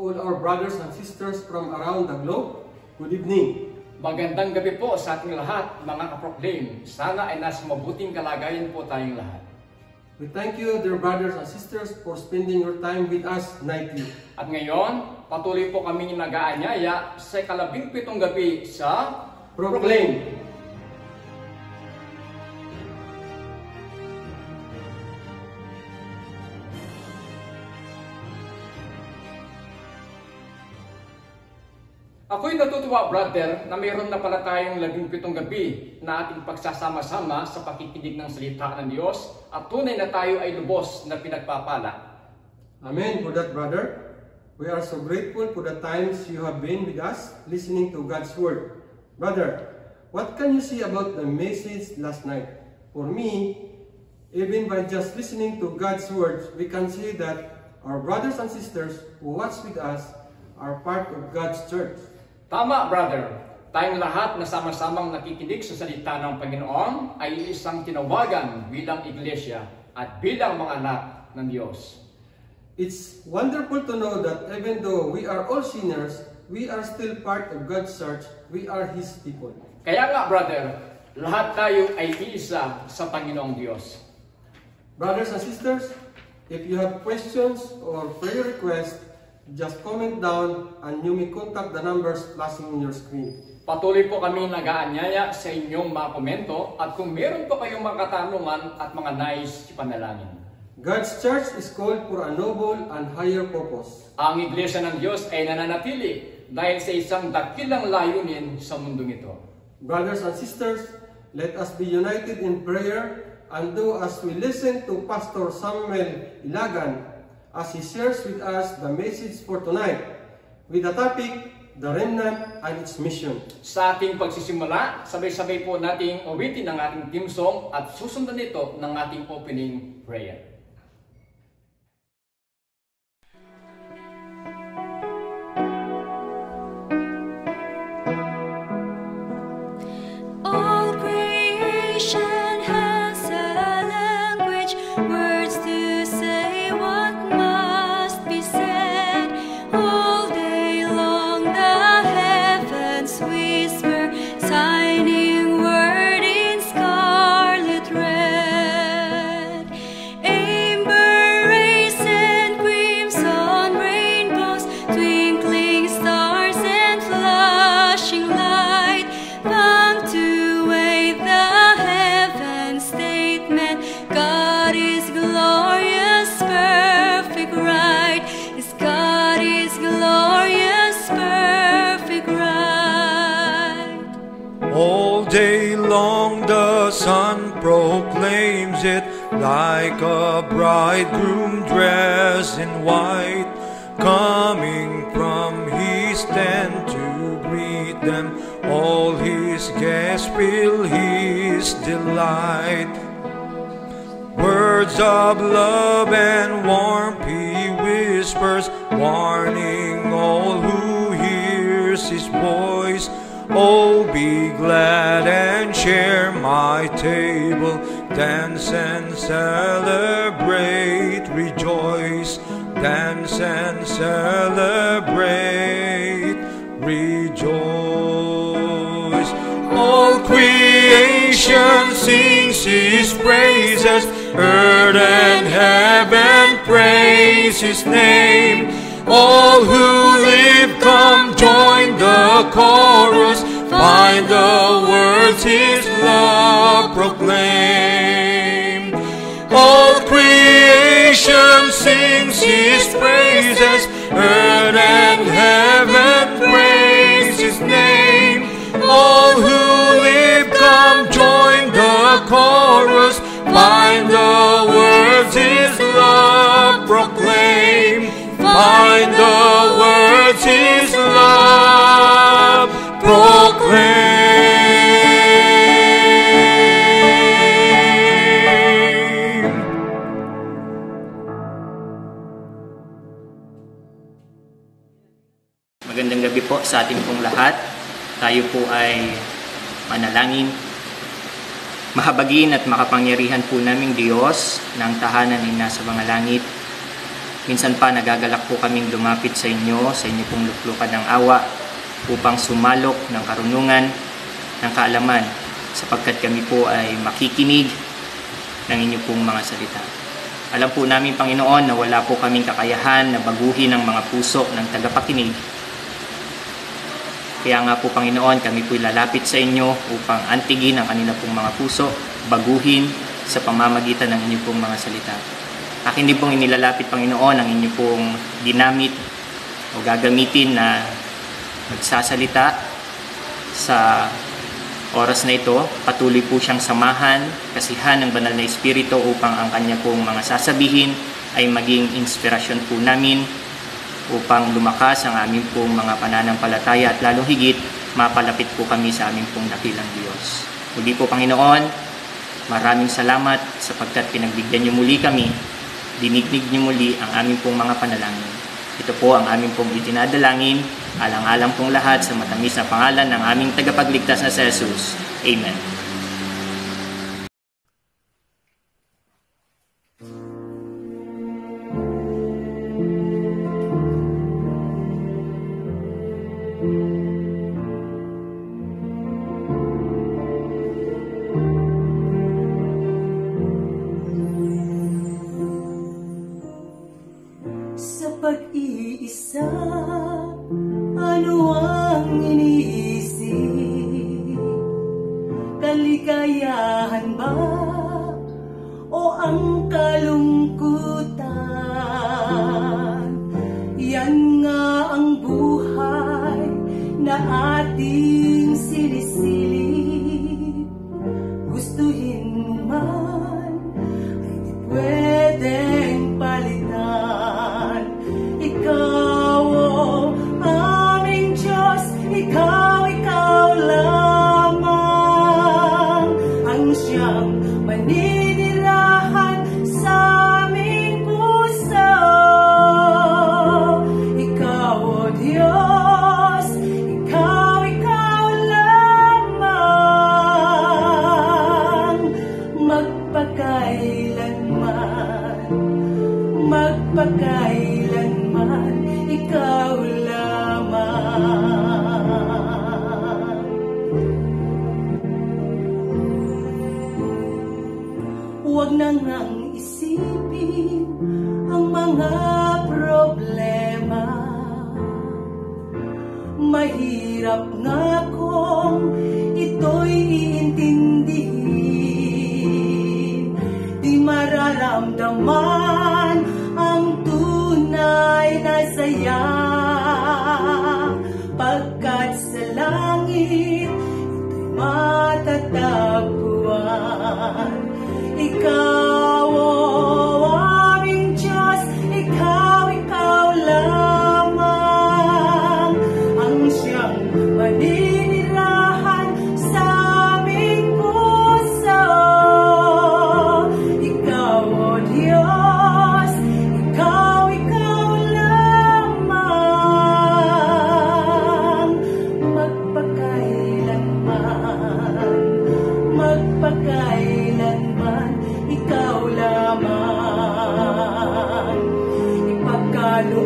To all our brothers and sisters from around the globe, good evening. Magandang gabi po sa ating lahat, mga kaproclaim. Sana ay nasa mabuting kalagayan po tayong lahat. We thank you, dear brothers and sisters, for spending your time with us nightly. At ngayon, patuloy po kami nag-aanyaya sa kalabing pitong gabi sa Proclaim. Ako'y natutuwa, brother, na mayroon na pala tayong labing pitong gabi na ating pagsasama-sama sa pakikinig ng salita ng Diyos at tunay na tayo ay lubos na pinagpapala. Amen for that, brother. We are so grateful for the times you have been with us listening to God's Word. Brother, what can you see about the message last night? For me, even by just listening to God's words, we can see that our brothers and sisters who watch with us are part of God's church. Tama, brother. Tayong lahat na sama-samang nakikinig sa salita ng Panginoon ay isang tinawagan bilang iglesia at bilang mga anak ng Diyos. It's wonderful to know that even though we are all sinners, we are still part of God's church. We are His people. Kaya nga, brother, lahat tayo ay isa sa Panginoong Diyos. Brothers and sisters, if you have questions or prayer requests, just comment down and you may contact the numbers flashing on your screen. Patuloy po kami nag-aanyaya sa inyong mga komento at kung meron pa kayong mga katanungan at mga nais ipanalangin. God's church is called for a noble and higher purpose. Ang Iglesia ng Diyos ay nananatili dahil sa isang dakilang layunin sa mundong ito. Brothers and sisters, let us be united in prayer and do as we listen to Pastor Samuel Ilagan as he shares with us the message for tonight with the topic, The Remnant and its Mission. Sa ating pagsisimula, sabay-sabay po nating uwitin ang ating team song at susundan nito ng ating opening prayer. Like a bridegroom dressed in white, coming from his tent to greet them. All his guests feel his delight. Words of love and warmth he whispers, warning all who hears his voice. Oh, be glad and share my table, dance and celebrate, rejoice, dance and celebrate, rejoice. All creation sings his praises, earth and heaven praise his name. All who live come join the chorus, find the words his love proclaim. Find the words his love proclaim. Magandang gabi po sa ating pong lahat. Tayo po ay manalangin. Mahabagin at makapangyarihan po naming Diyos ng tahanan ay nasa mga langit. Minsan pa nagagalak po kaming lumapit sa inyo, sa inyo pong luklukan ng awa upang sumalok ng karunungan, ng kaalaman sapagkat kami po ay makikinig ng inyo pong mga salita. Alam po namin, Panginoon, na wala po kaming kakayahan na baguhin ang mga puso ng tagapakinig. Kaya nga po, Panginoon, kami po'y lalapit sa inyo upang antigin ang kanila pong mga puso, baguhin sa pamamagitan ng inyo pong mga salita. Akin din pong inilalapit, Panginoon, ang inyo pong ginamit o gagamitin na magsasalita sa oras na ito. Patuloy po siyang samahan, kasihan ng banal na Espiritu upang ang kanya pong mga sasabihin ay maging inspirasyon po namin upang lumakas ang aming pong mga pananampalataya at lalong higit mapalapit po kami sa aming pong dakilang Diyos. Muli po Panginoon, maraming salamat sapagkat pinagbigyan niyo muli kami, dinignig niyo muli ang aming pong mga panalangin. Ito po ang aming pong itinadalangin, alang-alang pong lahat sa matamis na pangalan ng aming tagapagligtas na Jesus. Amen.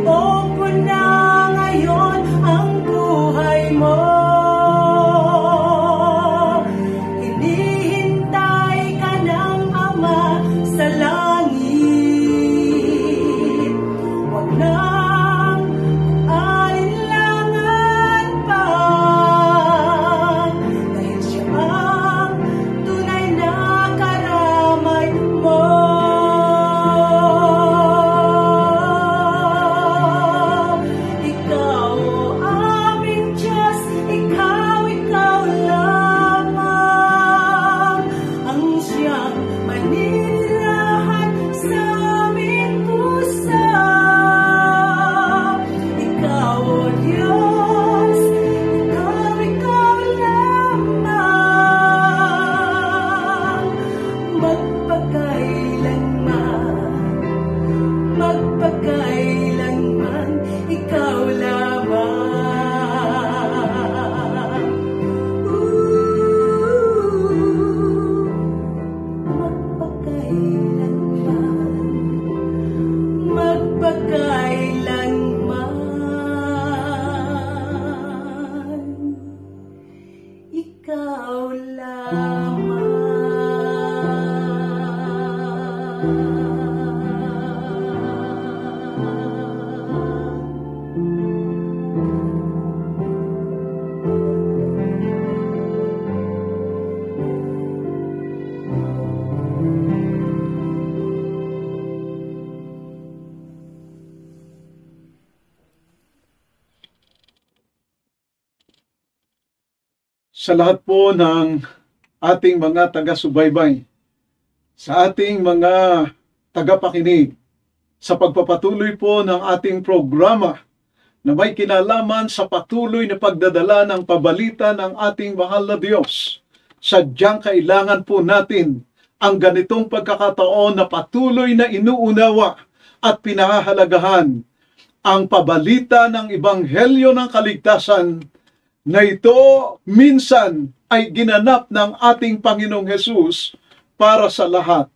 mong sa lahat po ng ating mga taga-subaybay, sa ating mga tagapakinig, sa pagpapatuloy po ng ating programa na may kinalaman sa patuloy na pagdadala ng pabalita ng ating mahal na Diyos. Sadyang kailangan po natin ang ganitong pagkakataon na patuloy na inuunawa at pinahahalagahan ang pabalita ng Ebanghelyo ng Kaligtasan na ito minsan ay ginanap ng ating Panginoong Hesus para sa lahat.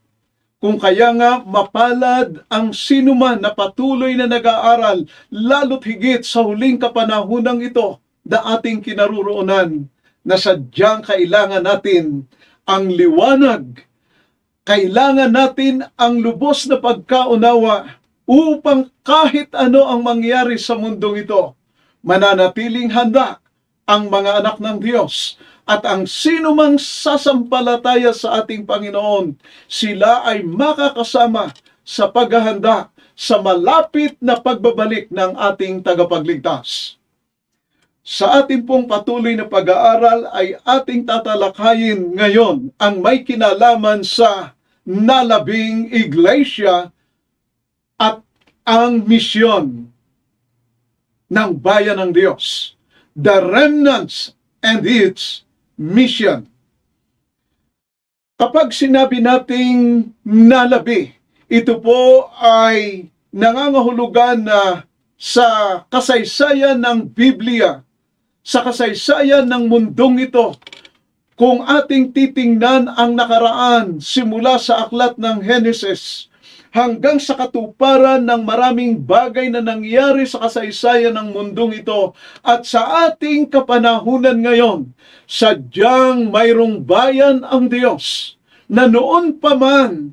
Kung kaya nga mapalad ang sinuman na patuloy na nag-aaral, lalo't higit sa huling kapanahunang ito na ating kinaruroonan, na sadyang kailangan natin ang liwanag, kailangan natin ang lubos na pagkaunawa upang kahit ano ang mangyari sa mundong ito, mananatiling handa ang mga anak ng Diyos at ang sino mang sasampalataya sa ating Panginoon, sila ay makakasama sa paghahanda sa malapit na pagbabalik ng ating tagapagligtas. Sa ating pong patuloy na pag-aaral ay ating tatalakayin ngayon ang may kinalaman sa nalabing iglesia at ang misyon ng bayan ng Diyos. The remnants and its mission. Kapag sinabi nating nalabi, ito po ay nangangahulugan na sa kasaysayan ng Biblia, sa kasaysayan ng mundong ito, kung ating titingnan ang nakaraan simula sa aklat ng Genesis hanggang sa katuparan ng maraming bagay na nangyari sa kasaysayan ng mundong ito at sa ating kapanahunan ngayon, sadyang mayroong bayan ang Diyos na noon pa man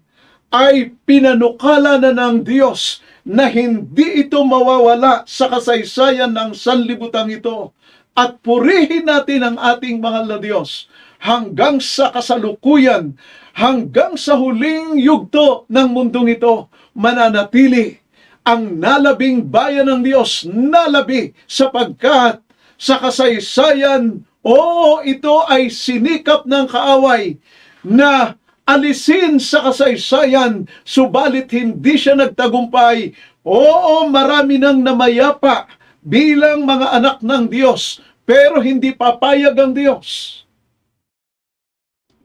ay pinanukala na ng Diyos na hindi ito mawawala sa kasaysayan ng sanlibutan ito. At purihin natin ang ating mahal na Diyos hanggang sa kasalukuyan, hanggang sa huling yugto ng mundong ito, mananatili ang nalabing bayan ng Diyos, nalabi sapagkat sa kasaysayan, oo, ito ay sinikap ng kaaway na alisin sa kasaysayan, subalit hindi siya nagtagumpay. Oo, marami nang namayapa bilang mga anak ng Diyos, pero hindi papayag ang Diyos.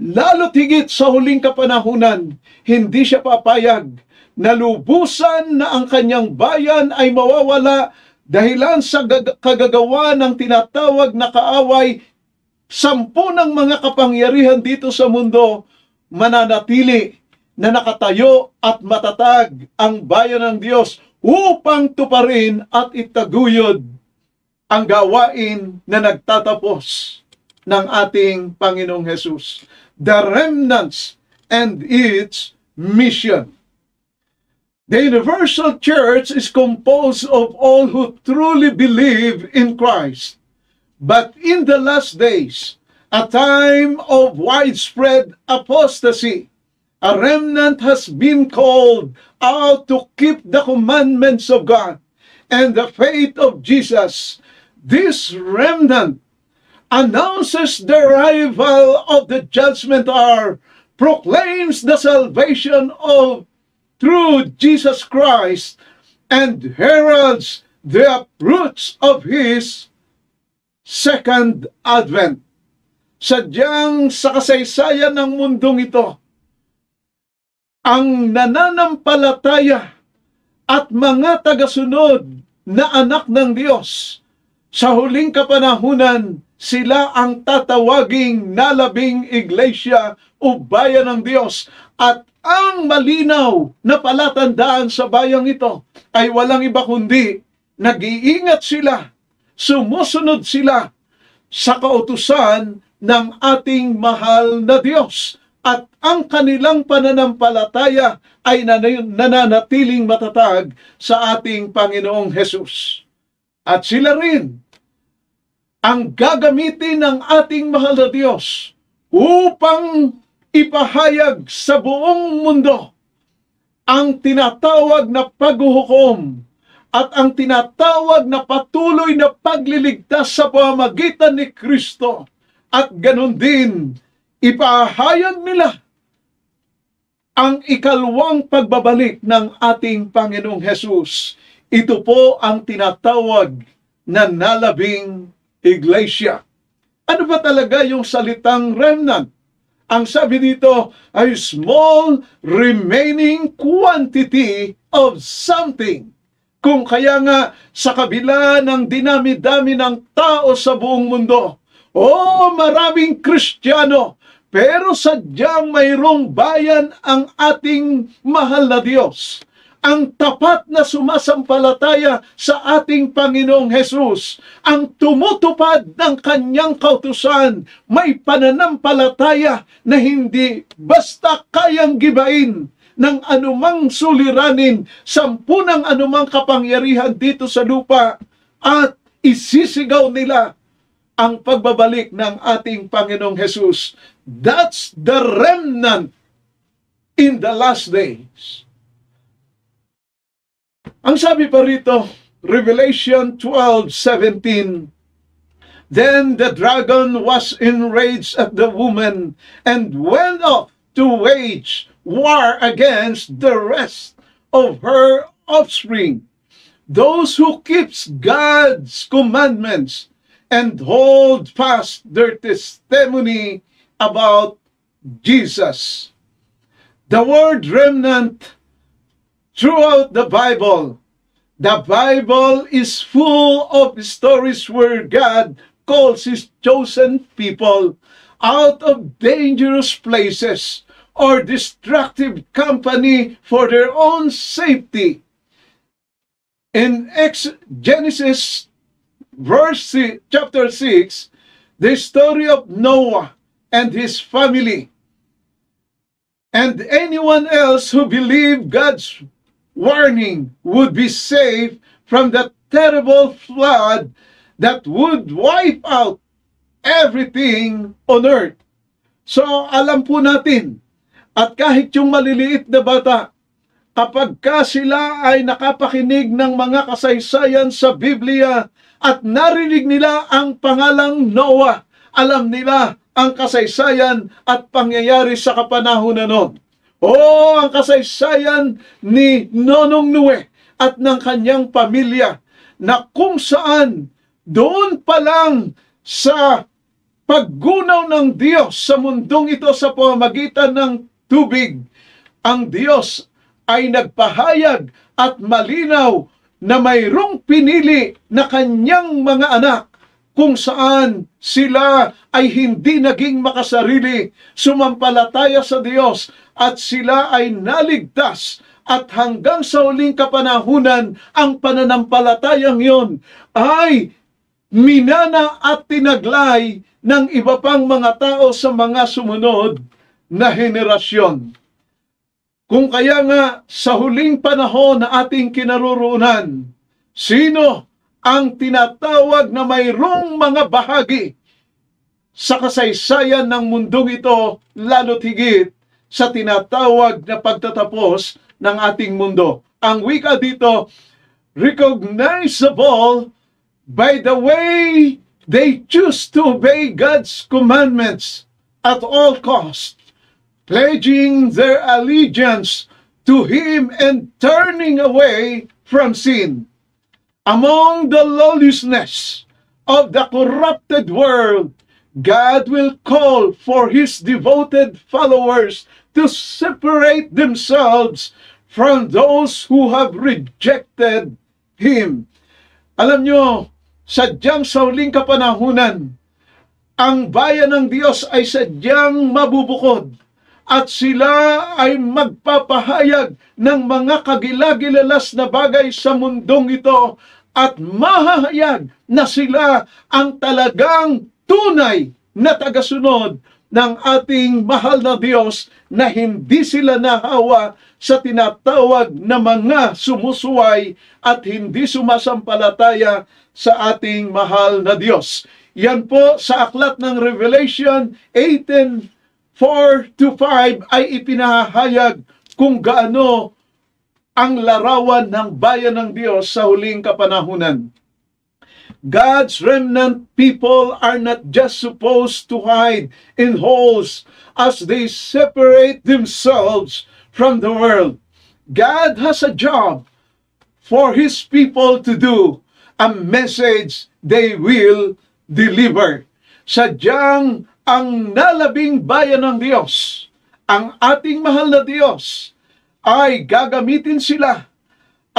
Lalo't higit sa huling kapanahunan, hindi siya papayag na lubusan na ang kanyang bayan ay mawawala dahilan sa gag- kagagawa ng tinatawag na kaaway sampu ng mga kapangyarihan dito sa mundo mananatili na nakatayo at matatag ang bayan ng Diyos upang tuparin at itaguyod ang gawain na nagtatapos ng ating Panginoong Hesus. The remnants and its mission. The universal church is composed of all who truly believe in Christ. But in the last days, a time of widespread apostasy, a remnant has been called out to keep the commandments of God and the faith of Jesus. This remnant announces the arrival of the judgment hour, proclaims the salvation of through Jesus Christ, and heralds the fruits of His second advent. Sadyang sa kasaysayan ng mundong ito, ang nananampalataya at mga tagasunod na anak ng Diyos sa huling kapanahunan, sila ang tatawaging nalabing iglesia o bayan ng Diyos at ang malinaw na palatandaan sa bayang ito ay walang iba kundi nag-iingat sila, sumusunod sila sa kautusan ng ating mahal na Diyos at ang kanilang pananampalataya ay nan- nananatiling matatag sa ating Panginoong Hesus. At sila rin ang gagamitin ng ating mahal na Diyos upang ipahayag sa buong mundo ang tinatawag na paghuhukom at ang tinatawag na patuloy na pagliligtas sa pamamagitan ni Kristo At ganun din, ipahayag nila ang ikalawang pagbabalik ng ating Panginoong Hesus. Ito po ang tinatawag na nalabing iglesia. Ano ba talaga yung salitang remnant? Ang sabi dito ay small remaining quantity of something. Kung kaya nga sa kabila ng dinami-dami ng tao sa buong mundo, oh maraming Kristiyano, pero sadyang mayroong bayan ang ating mahal na Diyos. Ang tapat na sumasampalataya sa ating Panginoong Hesus, ang tumutupad ng kanyang kautusan, may pananampalataya na hindi basta kayang gibain ng anumang suliranin, sampu ng anumang kapangyarihan dito sa lupa, at isisigaw nila ang pagbabalik ng ating Panginoong Hesus. That's the remnant in the last days. Ang sabi pa rito, Revelation 12:17, Then the dragon was enraged at the woman and went off to wage war against the rest of her offspring, those who keeps God's commandments and hold fast their testimony about Jesus. The word remnant throughout the Bible. The Bible is full of stories where God calls his chosen people out of dangerous places or destructive company for their own safety. In Ex- Genesis verse chapter 6, the story of Noah and his family and anyone else who believed God's warning would be saved from the terrible flood that would wipe out everything on earth. So, alam po natin, at kahit yung maliliit na bata, kapag ka sila ay nakapakinig ng mga kasaysayan sa Biblia at narinig nila ang pangalang Noah, alam nila ang kasaysayan at pangyayari sa kapanahon na noon. O ang kasaysayan ni Nonong Nue at ng kanyang pamilya na kung saan doon pa lang sa paggunaw ng Diyos sa mundong ito sa pamamagitan ng tubig, ang Diyos ay nagpahayag at malinaw na mayroong pinili na kanyang mga anak kung saan sila ay hindi naging makasarili, sumampalataya sa Diyos at sila ay naligtas at hanggang sa huling kapanahunan ang pananampalatayang yon ay minana at tinaglay ng iba pang mga tao sa mga sumunod na henerasyon. Kung kaya nga sa huling panahon na ating kinaroroonan, sino ang tinatawag na mayroong mga bahagi sa kasaysayan ng mundong ito, lalo't higit sa tinatawag na pagtatapos ng ating mundo. Ang wika dito, recognizable by the way they choose to obey God's commandments at all costs, pledging their allegiance to Him and turning away from sin. Among the lawlessness of the corrupted world, God will call for His devoted followers to separate themselves from those who have rejected Him. Alam nyo, sadyang sa huling kapanahunan, ang bayan ng Diyos ay sadyang mabubukod at sila ay magpapahayag ng mga kagilagilalas na bagay sa mundong ito at mahahayag na sila ang talagang tunay na tagasunod ng ating mahal na Diyos na hindi sila nahawa sa tinatawag na mga sumusuway at hindi sumasampalataya sa ating mahal na Diyos. Yan po sa aklat ng Revelation 18, 4 to 5 ay ipinahayag kung gaano ang larawan ng bayan ng Diyos sa huling kapanahunan. God's remnant people are not just supposed to hide in holes as they separate themselves from the world. God has a job for His people to do, a message they will deliver. Sadyang ang nalabing bayan ng Diyos, ang ating mahal na Diyos, ay gagamitin sila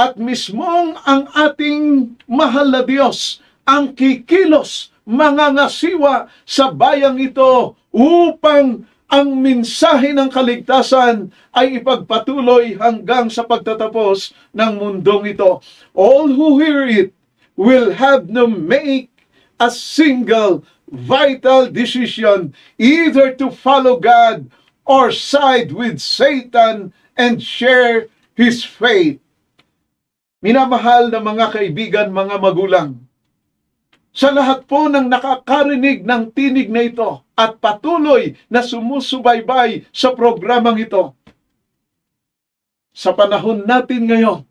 at mismong ang ating mahal na Diyos ang kikilos mga ngasiwa sa bayang ito upang ang mensahe ng kaligtasan ay ipagpatuloy hanggang sa pagtatapos ng mundong ito. All who hear it will have to make a single vital decision either to follow God or side with Satan and share his faith. Minamahal na mga kaibigan, mga magulang, sa lahat po ng nakakarinig ng tinig na ito at patuloy na sumusubaybay sa programang ito. Sa panahon natin ngayon,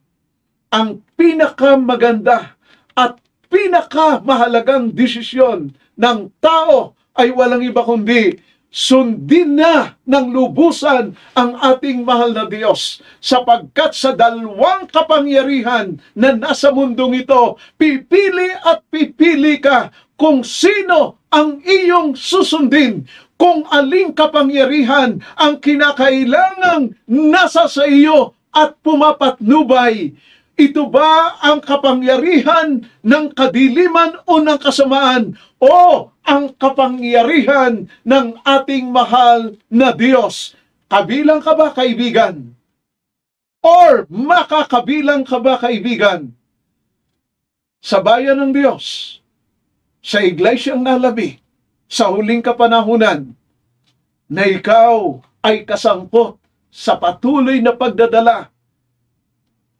ang pinakamaganda at pinakamahalagang desisyon ng tao ay walang iba kundi sundin na ng lubusan ang ating mahal na Diyos sapagkat sa dalawang kapangyarihan na nasa mundong ito, pipili at pipili ka kung sino ang iyong susundin, kung aling kapangyarihan ang kinakailangang nasa sa iyo at pumapatnubay. Ito ba ang kapangyarihan ng kadiliman o ng kasamaan o ang kapangyarihan ng ating mahal na Diyos? Kabilang ka ba, kaibigan? Or makakabilang ka ba, kaibigan? Sa bayan ng Diyos, sa iglesyang nalabi, sa huling kapanahunan, na ikaw ay kasangkot sa patuloy na pagdadala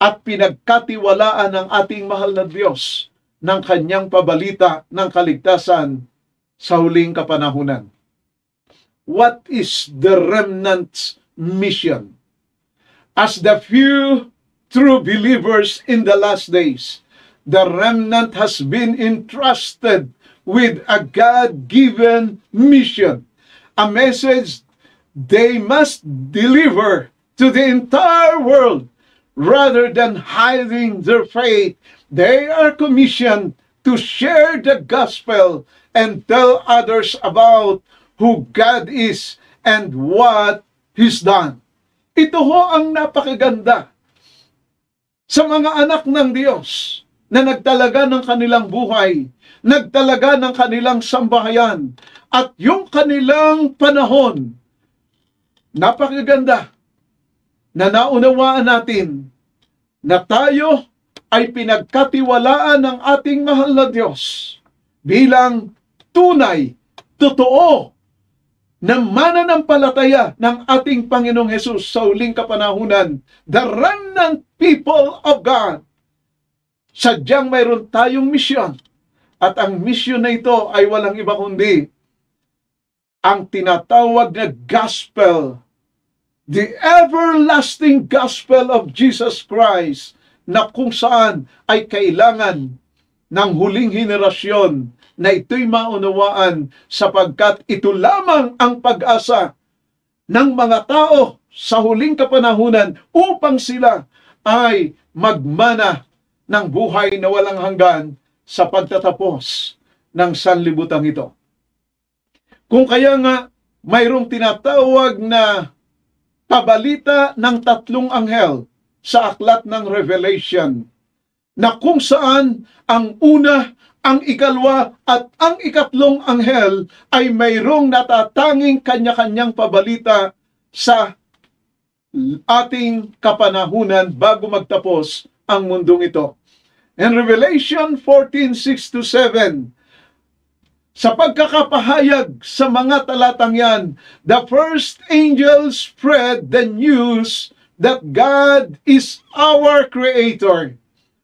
at pinagkatiwalaan ng ating mahal na Diyos ng kanyang pabalita ng kaligtasan sa huling kapanahunan. What is the remnant's mission? As the few true believers in the last days, the remnant has been entrusted with a God-given mission, a message they must deliver to the entire world rather than hiding their faith, they are commissioned to share the gospel and tell others about who God is and what He's done. Ito ho ang napakaganda sa mga anak ng Diyos na nagtalaga ng kanilang buhay, nagtalaga ng kanilang sambahayan, at yung kanilang panahon, napakaganda na naunawaan natin na tayo ay pinagkatiwalaan ng ating mahal na Diyos bilang tunay, totoo, na mananampalataya ng ating Panginoong Hesus sa uling kapanahunan, the remnant people of God. Sadyang mayroon tayong misyon. At ang misyon na ito ay walang iba kundi ang tinatawag na gospel the everlasting gospel of Jesus Christ na kung saan ay kailangan ng huling henerasyon na ito'y maunawaan sapagkat ito lamang ang pag-asa ng mga tao sa huling kapanahunan upang sila ay magmana ng buhay na walang hanggan sa pagtatapos ng sanlibutan ito. Kung kaya nga mayroong tinatawag na pabalita ng tatlong anghel sa aklat ng Revelation na kung saan ang una, ang ikalwa at ang ikatlong anghel ay mayroong natatanging kanya-kanyang pabalita sa ating kapanahunan bago magtapos ang mundong ito. In Revelation 14:6 to 7, sa pagkakapahayag sa mga talatang yan, the first angel spread the news that God is our Creator,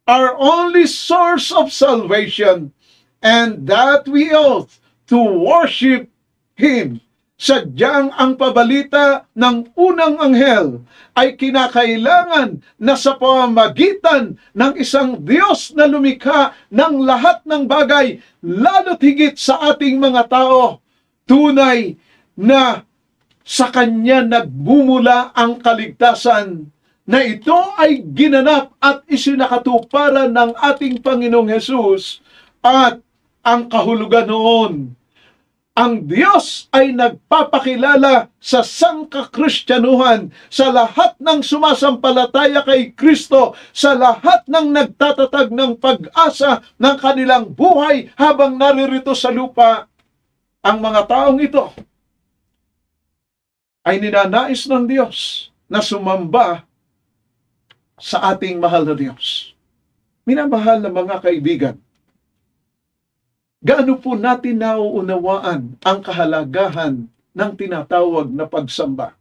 our only source of salvation, and that we ought to worship Him. Sadyang ang pabalita ng unang anghel ay kinakailangan na sa pamamagitan ng isang Diyos na lumikha ng lahat ng bagay, lalo't higit sa ating mga tao, tunay na sa Kanya nagmumula ang kaligtasan na ito ay ginanap at isinakatuparan ng ating Panginoong Hesus at ang kahulugan noon ang Diyos ay nagpapakilala sa sangkakristyanuhan, sa lahat ng sumasampalataya kay Kristo, sa lahat ng nagtatatag ng pag-asa ng kanilang buhay habang naririto sa lupa. Ang mga taong ito ay ninanais ng Diyos na sumamba sa ating mahal na Diyos. Minamahal na mga kaibigan, Gaano po natin nauunawaan ang kahalagahan ng tinatawag na pagsamba?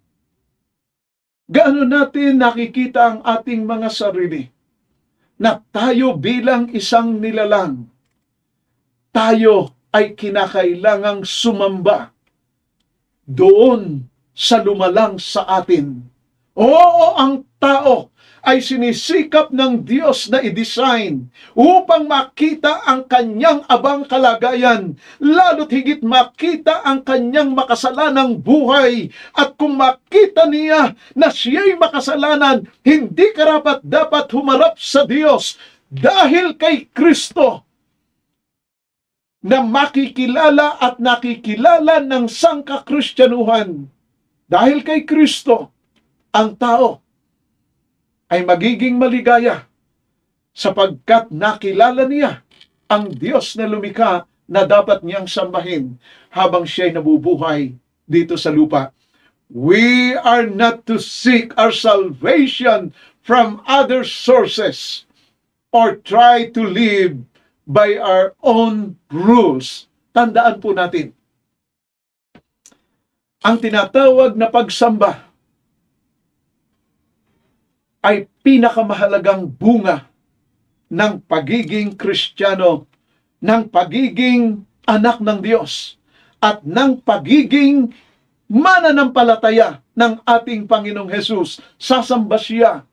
Gaano natin nakikita ang ating mga sarili na tayo bilang isang nilalang, tayo ay kinakailangang sumamba doon sa lumalang sa atin. Oo, ang tao ay sinisikap ng Diyos na i-design upang makita ang kanyang abang kalagayan, lalo't higit makita ang kanyang makasalanang buhay. At kung makita niya na siya'y makasalanan, hindi karapat dapat humarap sa Diyos dahil kay Kristo na makikilala at nakikilala ng sangkakristyanuhan. Dahil kay Kristo, ang tao ay magiging maligaya sapagkat nakilala niya ang Diyos na lumikha na dapat niyang sambahin habang siya'y nabubuhay dito sa lupa. We are not to seek our salvation from other sources or try to live by our own rules. Tandaan po natin, ang tinatawag na pagsamba ay pinakamahalagang bunga ng pagiging Kristiyano, ng pagiging anak ng Diyos, at ng pagiging mananampalataya ng ating Panginoong Hesus. Sasamba siya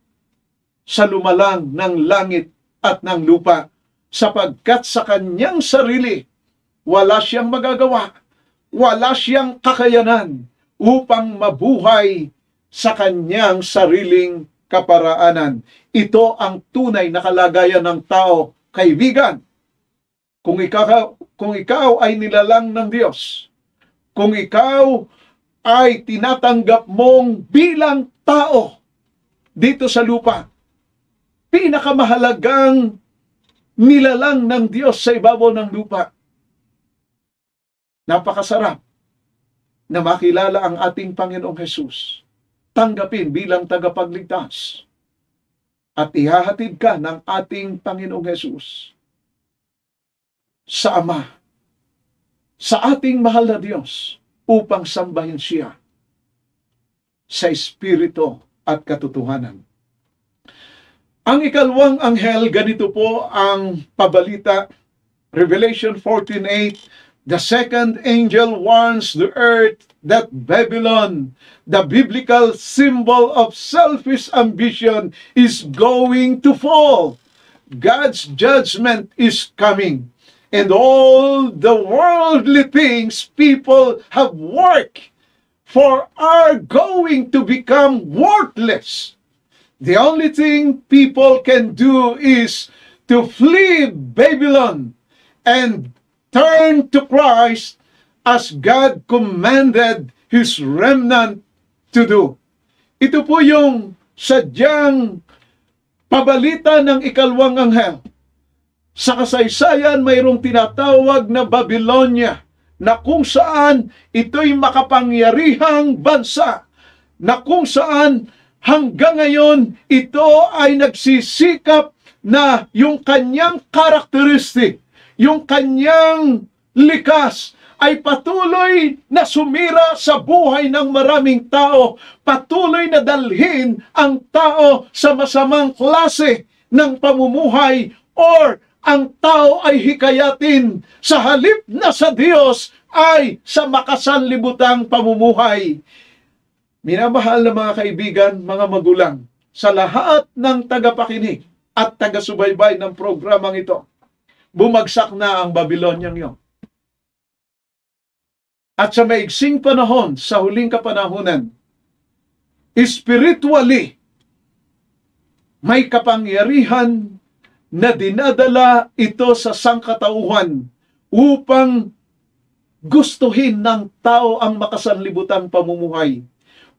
sa lumalang ng langit at ng lupa sapagkat sa kanyang sarili wala siyang magagawa, wala siyang kakayanan upang mabuhay sa kanyang sariling kaparaanan. Ito ang tunay na kalagayan ng tao, kaibigan. Kung ikaw, kung ikaw ay nilalang ng Diyos, kung ikaw ay tinatanggap mong bilang tao dito sa lupa, pinakamahalagang nilalang ng Diyos sa ibabaw ng lupa. Napakasarap na makilala ang ating Panginoong Hesus tanggapin bilang tagapagligtas at ihahatid ka ng ating Panginoong Hesus sa Ama, sa ating mahal na Diyos upang sambahin siya sa Espiritu at katotohanan. Ang ikalawang anghel, ganito po ang pabalita, Revelation 14.8, The second angel warns the earth that Babylon, the biblical symbol of selfish ambition, is going to fall. God's judgment is coming. And all the worldly things people have worked for are going to become worthless. The only thing people can do is to flee Babylon and turn to Christ as God commanded His remnant to do. Ito po yung sadyang pabalita ng ikalawang anghel. Sa kasaysayan, mayroong tinatawag na Babylonia na kung saan ito'y makapangyarihang bansa na kung saan hanggang ngayon ito ay nagsisikap na yung kanyang karakteristik, yung kanyang likas ay patuloy na sumira sa buhay ng maraming tao, patuloy na dalhin ang tao sa masamang klase ng pamumuhay or ang tao ay hikayatin sa halip na sa Diyos ay sa makasanlibutang pamumuhay. Minamahal na mga kaibigan, mga magulang, sa lahat ng tagapakinig at taga-subaybay ng programang ito, bumagsak na ang Babylonian yon. At sa maigsing panahon, sa huling kapanahunan, spiritually, may kapangyarihan na dinadala ito sa sangkatauhan upang gustuhin ng tao ang makasanlibutang pamumuhay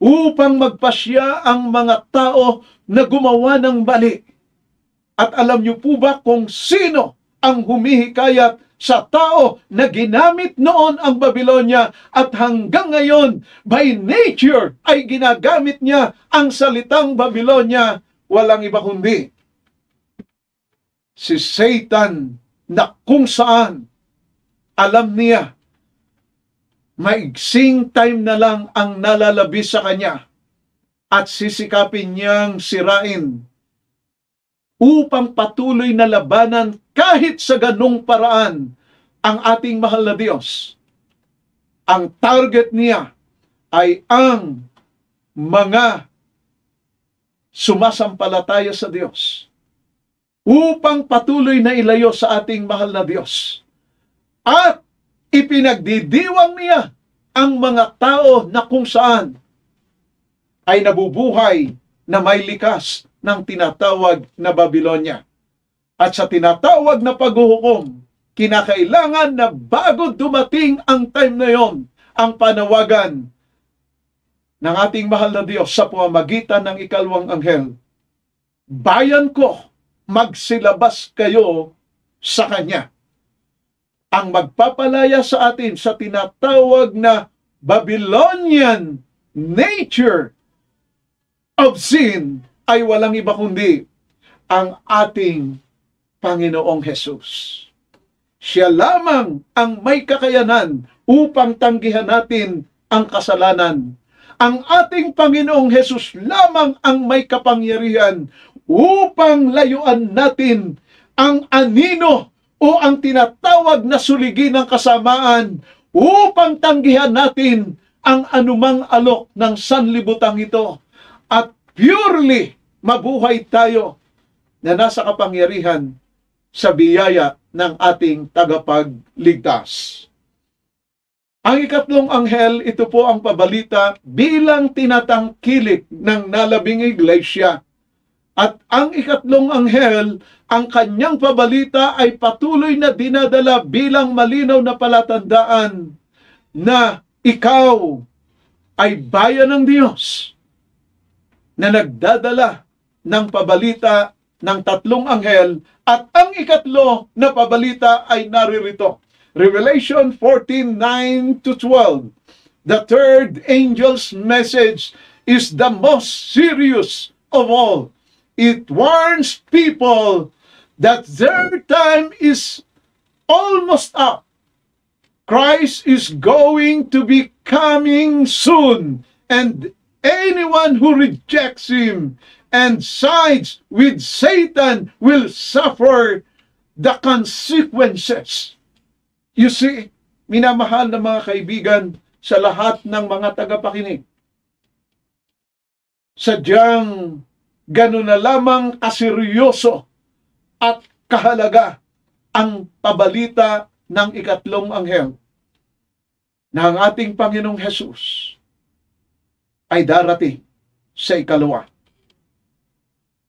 upang magpasya ang mga tao na gumawa ng mali. At alam niyo po ba kung sino ang humihikayat sa tao na ginamit noon ang Babylonia at hanggang ngayon by nature ay ginagamit niya ang salitang Babylonia. Walang iba kundi si Satan na kung saan alam niya maigsing time na lang ang nalalabis sa kanya at sisikapin niyang sirain upang patuloy na labanan kahit sa ganong paraan ang ating mahal na Diyos. Ang target niya ay ang mga sumasampalataya sa Diyos upang patuloy na ilayo sa ating mahal na Diyos. At ipinagdidiwang niya ang mga tao na kung saan ay nabubuhay na may likas ng tinatawag na Babylonia. At sa tinatawag na paghuhukom, kinakailangan na bago dumating ang time na yon, ang panawagan ng ating mahal na Diyos sa pamamagitan ng ikalawang anghel, Bayan ko, magsilabas kayo sa Kanya ang magpapalaya sa atin sa tinatawag na Babylonian nature of sin ay walang iba kundi ang ating Panginoong Hesus. Siya lamang ang may kakayanan upang tanggihan natin ang kasalanan. Ang ating Panginoong Hesus lamang ang may kapangyarihan upang layuan natin ang anino o ang tinatawag na suligi ng kasamaan upang tanggihan natin ang anumang alok ng sanlibutang ito at purely mabuhay tayo na nasa kapangyarihan sa biyaya ng ating tagapagligtas. Ang ikatlong anghel, ito po ang pabalita bilang tinatangkilik ng nalabing iglesia at ang ikatlong anghel, ang kanyang pabalita ay patuloy na dinadala bilang malinaw na palatandaan na ikaw ay bayan ng Diyos na nagdadala ng pabalita ng tatlong anghel at ang ikatlo na pabalita ay naririto. Revelation 14:9 to 12. The third angel's message is the most serious of all it warns people that their time is almost up. Christ is going to be coming soon, and anyone who rejects him and sides with Satan will suffer the consequences. You see, minamahal na mga kaibigan sa lahat ng mga tagapakinig. Sadyang Ganun na lamang kaseryoso at kahalaga ang pabalita ng ikatlong anghel ang ating Panginoong Hesus ay darating sa ikalawa.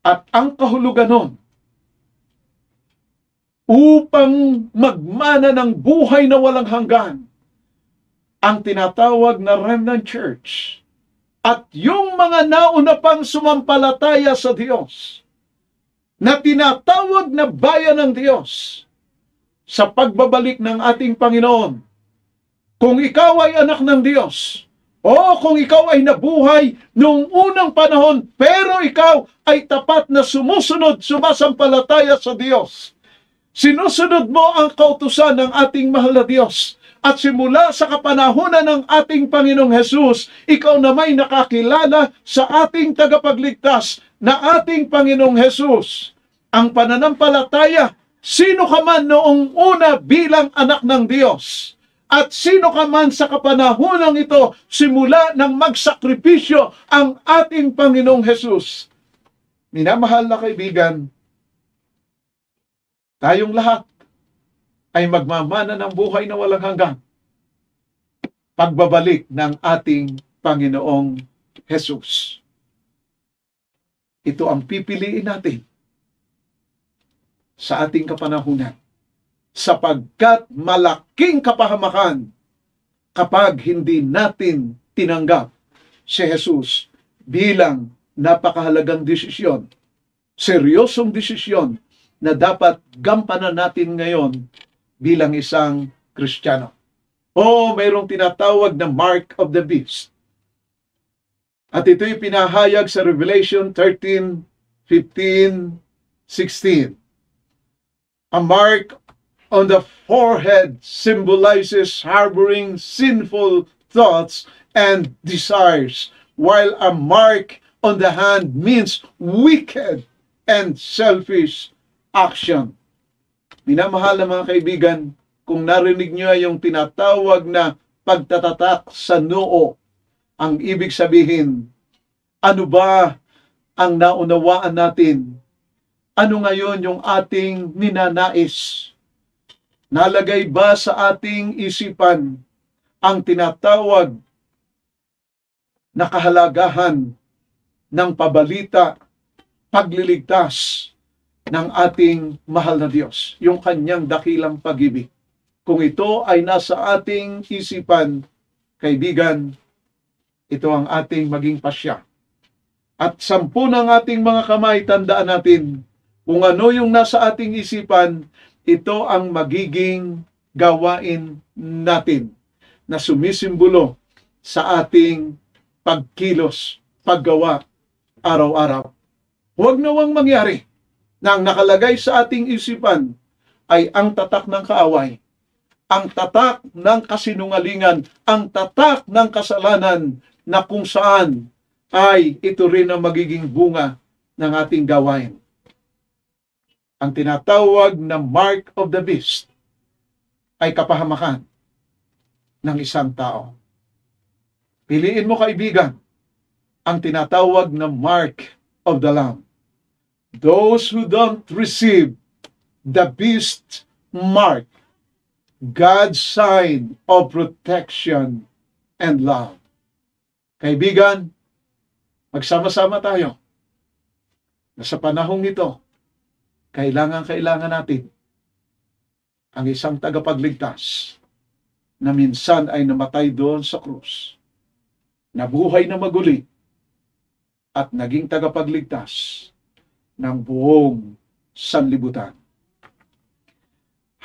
At ang kahulugan nun, upang magmana ng buhay na walang hanggan, ang tinatawag na Remnant Church at yung mga nauna pang sumampalataya sa Diyos na tinatawag na bayan ng Diyos sa pagbabalik ng ating Panginoon. Kung ikaw ay anak ng Diyos, o kung ikaw ay nabuhay noong unang panahon, pero ikaw ay tapat na sumusunod, sumasampalataya sa Diyos. Sinusunod mo ang kautusan ng ating mahal na Diyos at simula sa kapanahunan ng ating Panginoong Hesus, ikaw na may nakakilala sa ating tagapagligtas na ating Panginoong Hesus. Ang pananampalataya sino ka man noong una bilang anak ng Diyos, at sino ka man sa kapanahonang ito, simula nang magsakripisyo ang ating Panginoong Hesus. Minamahal na kaibigan, tayong lahat ay magmamana ng buhay na walang hanggan. Pagbabalik ng ating Panginoong Jesus. Ito ang pipiliin natin sa ating kapanahunan sapagkat malaking kapahamakan kapag hindi natin tinanggap si Jesus bilang napakahalagang desisyon, seryosong desisyon na dapat gampanan natin ngayon bilang isang Kristiyano. O mayroong tinatawag na mark of the beast. At ito'y pinahayag sa Revelation 13, 15, 16. A mark on the forehead symbolizes harboring sinful thoughts and desires, while a mark on the hand means wicked and selfish action. Minamahal na mga kaibigan, kung narinig nyo yung tinatawag na pagtatatak sa noo, ang ibig sabihin, ano ba ang naunawaan natin? Ano ngayon yung ating ninanais? Nalagay ba sa ating isipan ang tinatawag na kahalagahan ng pabalita, pagliligtas ng ating mahal na Diyos, yung kanyang dakilang pag-ibig. Kung ito ay nasa ating isipan, kaibigan, ito ang ating maging pasya. At sampu ng ating mga kamay, tandaan natin, kung ano yung nasa ating isipan, ito ang magiging gawain natin na sumisimbolo sa ating pagkilos, paggawa, araw-araw. Huwag nawang mangyari na ang nakalagay sa ating isipan ay ang tatak ng kaaway, ang tatak ng kasinungalingan, ang tatak ng kasalanan na kung saan ay ito rin ang magiging bunga ng ating gawain. Ang tinatawag na mark of the beast ay kapahamakan ng isang tao. Piliin mo kaibigan ang tinatawag na mark of the Lamb. Those who don't receive the beast mark, God's sign of protection and love. Kaibigan, magsama-sama tayo na sa panahong ito, kailangan-kailangan natin ang isang tagapagligtas na minsan ay namatay doon sa krus, nabuhay na maguli, at naging tagapagligtas ng buong sanlibutan.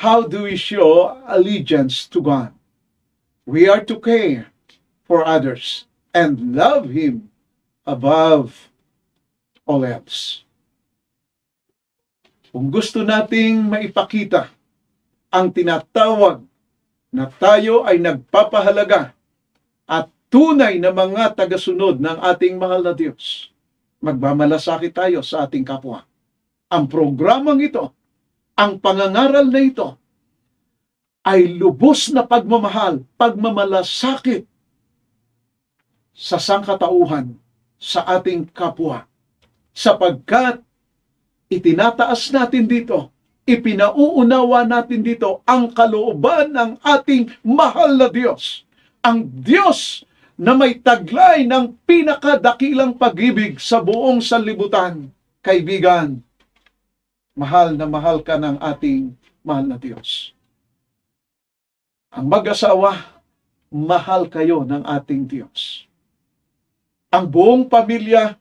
How do we show allegiance to God? We are to care for others and love Him above all else. Kung gusto nating maipakita ang tinatawag na tayo ay nagpapahalaga at tunay na mga tagasunod ng ating mahal na Diyos, magmamalasakit tayo sa ating kapwa. Ang programang ito, ang pangangaral na ito, ay lubos na pagmamahal, pagmamalasakit sa sangkatauhan sa ating kapwa. Sapagkat itinataas natin dito, ipinauunawa natin dito ang kalooban ng ating mahal na Diyos. Ang Diyos na may taglay ng pinakadakilang pag-ibig sa buong sanlibutan. Kaibigan, mahal na mahal ka ng ating mahal na Diyos. Ang mag-asawa, mahal kayo ng ating Diyos. Ang buong pamilya,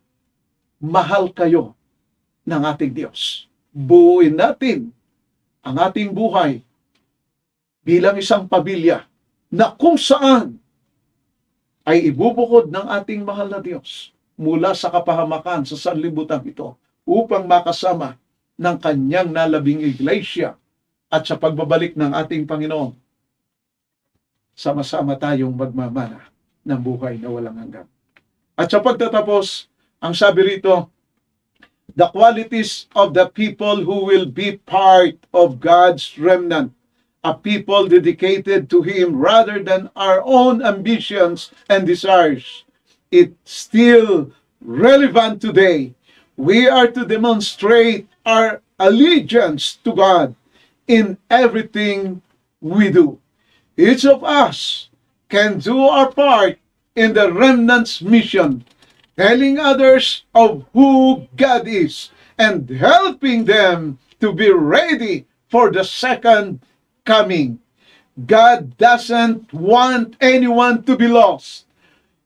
mahal kayo ng ating Diyos. Buuin natin ang ating buhay bilang isang pamilya na kung saan ay ibubukod ng ating mahal na Diyos mula sa kapahamakan sa sanlibutan ito upang makasama ng kanyang nalabing iglesia at sa pagbabalik ng ating Panginoon sama-sama tayong magmamana ng buhay na walang hanggan. At sa pagtatapos, ang sabi rito, the qualities of the people who will be part of God's remnant, a people dedicated to Him rather than our own ambitions and desires. It's still relevant today. We are to demonstrate our allegiance to God in everything we do. Each of us can do our part in the remnant's mission, telling others of who God is and helping them to be ready for the second coming. God doesn't want anyone to be lost.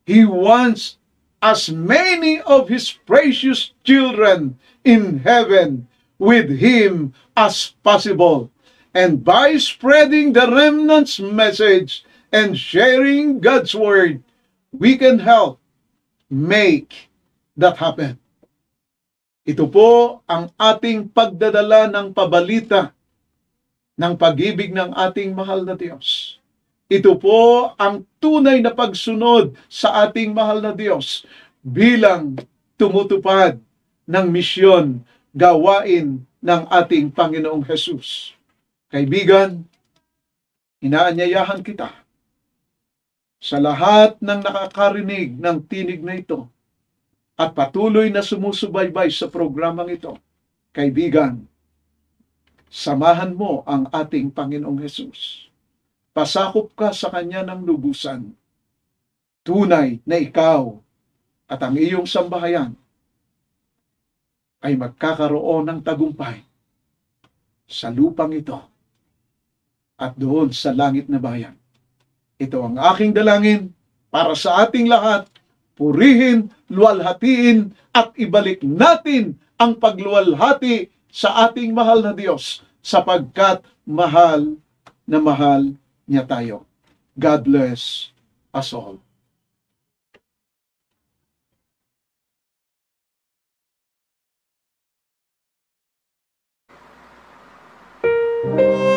He wants as many of His precious children in heaven with Him as possible. And by spreading the remnant's message and sharing God's Word, we can help make that happen. Ito po ang ating pagdadala ng pabalita ng pag-ibig ng ating mahal na Diyos. Ito po ang tunay na pagsunod sa ating mahal na Diyos bilang tumutupad ng misyon gawain ng ating Panginoong Jesus. Kaibigan, inaanyayahan kita sa lahat ng nakakarinig ng tinig na ito at patuloy na sumusubaybay sa programang ito. Kaibigan, samahan mo ang ating Panginoong Jesus. Pasakop ka sa Kanya ng lubusan. Tunay na ikaw at ang iyong sambahayan ay magkakaroon ng tagumpay sa lupang ito at doon sa langit na bayan. Ito ang aking dalangin para sa ating lahat. Purihin, luwalhatiin at ibalik natin ang pagluwalhati sa ating mahal na Diyos sapagkat mahal na mahal niya tayo. God bless us all. Encircled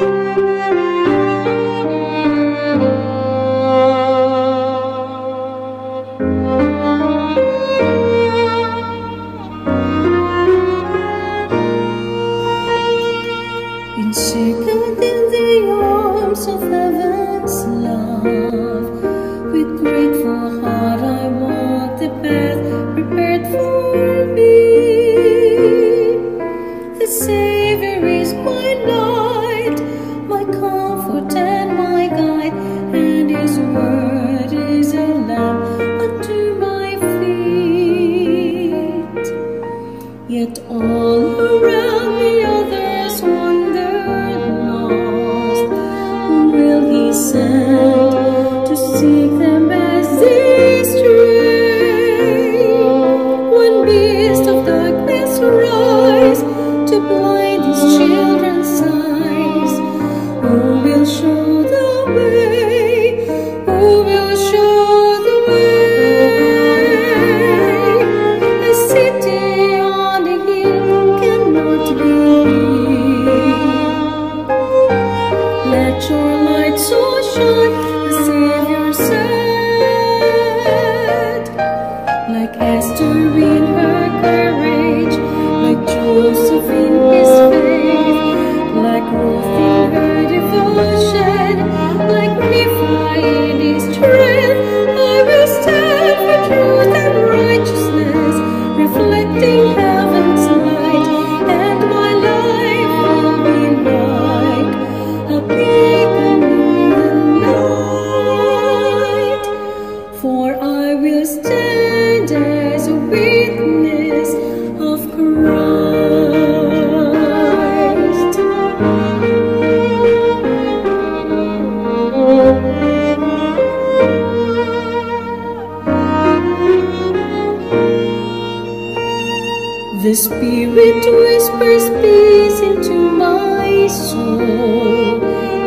The Spirit whispers peace into my soul.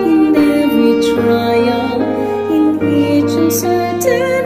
In every trial, in each uncertain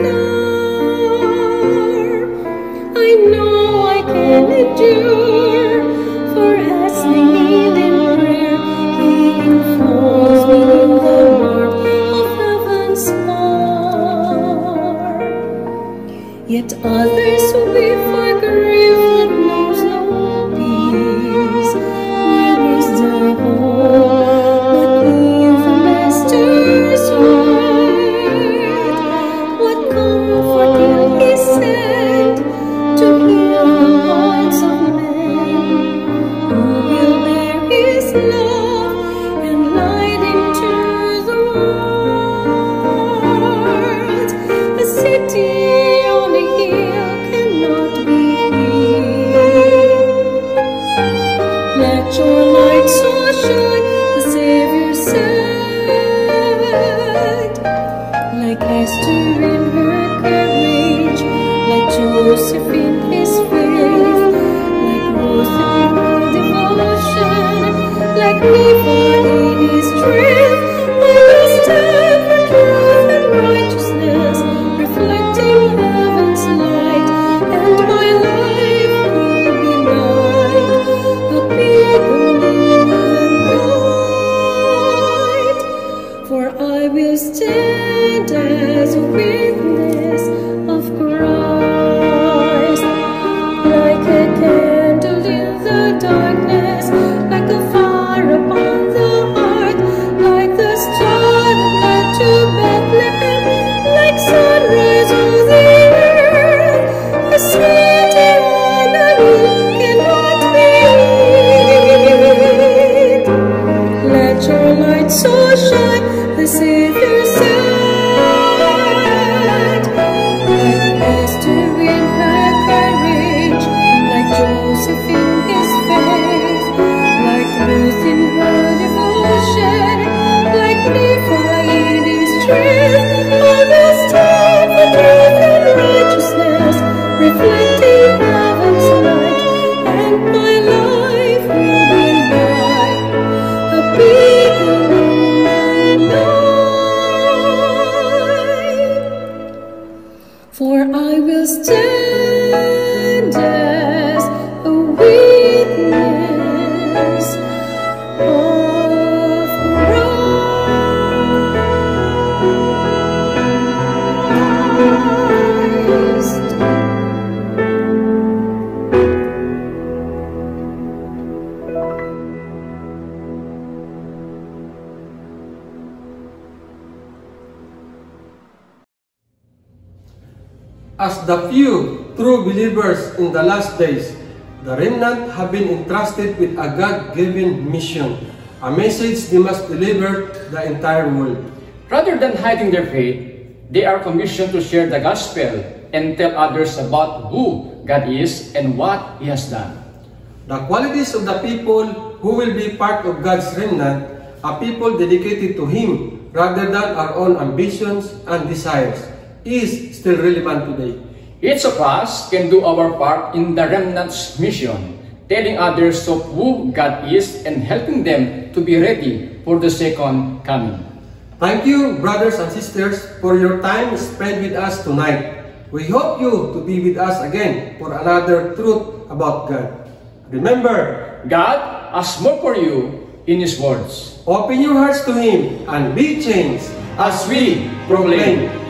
the few true believers in the last days, the remnant have been entrusted with a God-given mission, a message they must deliver the entire world. Rather than hiding their faith, they are commissioned to share the gospel and tell others about who God is and what He has done. The qualities of the people who will be part of God's remnant are people dedicated to Him rather than our own ambitions and desires is still relevant today. Each of us can do our part in the remnant's mission, telling others of who God is and helping them to be ready for the second coming. Thank you, brothers and sisters, for your time spent with us tonight. We hope you to be with us again for another truth about God. Remember, God has more for you in His words open your hearts to Him and be changed as we proclaim